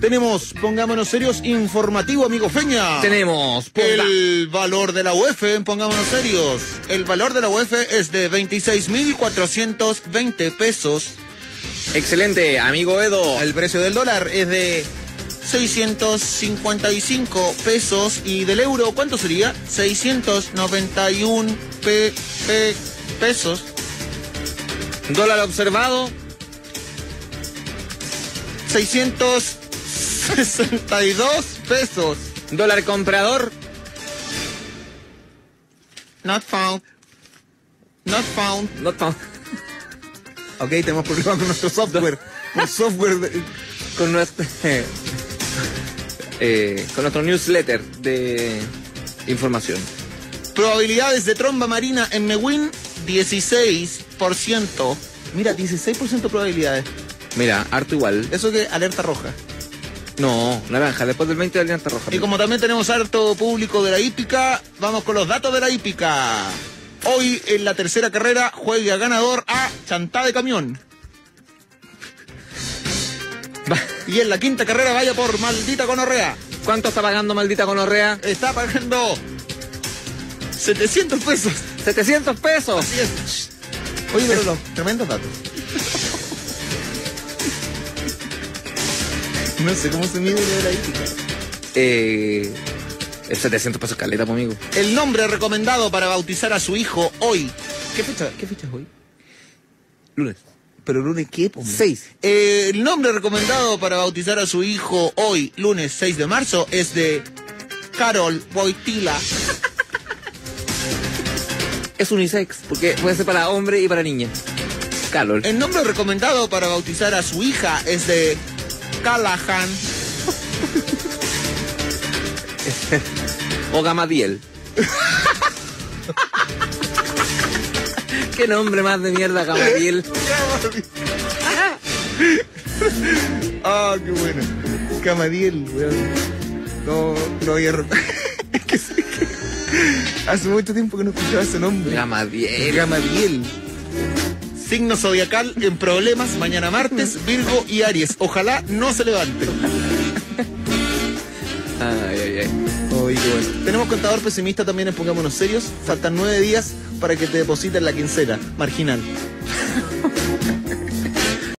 Tenemos, pongámonos serios, informativo, amigo Feña. Tenemos el valor de la UEF, pongámonos serios. El valor de la UEF es de 26.420 pesos. Excelente, amigo Edo. El precio del dólar es de 655 pesos y del euro, ¿cuánto sería? 691 pesos. Dólar observado. 662 pesos. Dólar comprador. Not found. Not found. Not found. Ok, tenemos problemas con nuestro software. con software con nuestro eh, con nuestro newsletter de información. Probabilidades de tromba marina en Mewin, 16%. Mira, 16% probabilidades. Mira, harto igual. Eso que alerta roja. No, naranja, después del 20 de alerta roja. Y como también tenemos harto público de la hípica, vamos con los datos de la hípica. Hoy en la tercera carrera juega ganador a Chantá de Camión. y en la quinta carrera vaya por Maldita Conorrea. ¿Cuánto está pagando Maldita Conorrea? Está pagando 700 pesos. 700 pesos. Así es. Oye, pero los tremendos datos. no sé cómo se mide de la hípica. Eh... El 700 pesos caleta, amigo. El nombre recomendado para bautizar a su hijo hoy. ¿Qué fecha, qué fecha es hoy? Lunes. ¿Pero lunes qué? Po, 6. Eh, el nombre recomendado para bautizar a su hijo hoy, lunes 6 de marzo, es de Carol Boitila. es unisex, porque puede ser para hombre y para niña. Carol. El nombre recomendado para bautizar a su hija es de Callahan. o Gamadiel. Qué nombre más de mierda, Gamadiel. ah, qué bueno. Gamadiel, weón. No, no había. Hace mucho tiempo que no escuchaba ese nombre. Gamadiel. Gamadiel. Signo zodiacal en problemas mañana martes, Virgo y Aries. Ojalá no se levante. Ay, ay, ay. Tenemos contador pesimista también en Pongámonos Serios. Faltan nueve días para que te depositen la quincena. Marginal.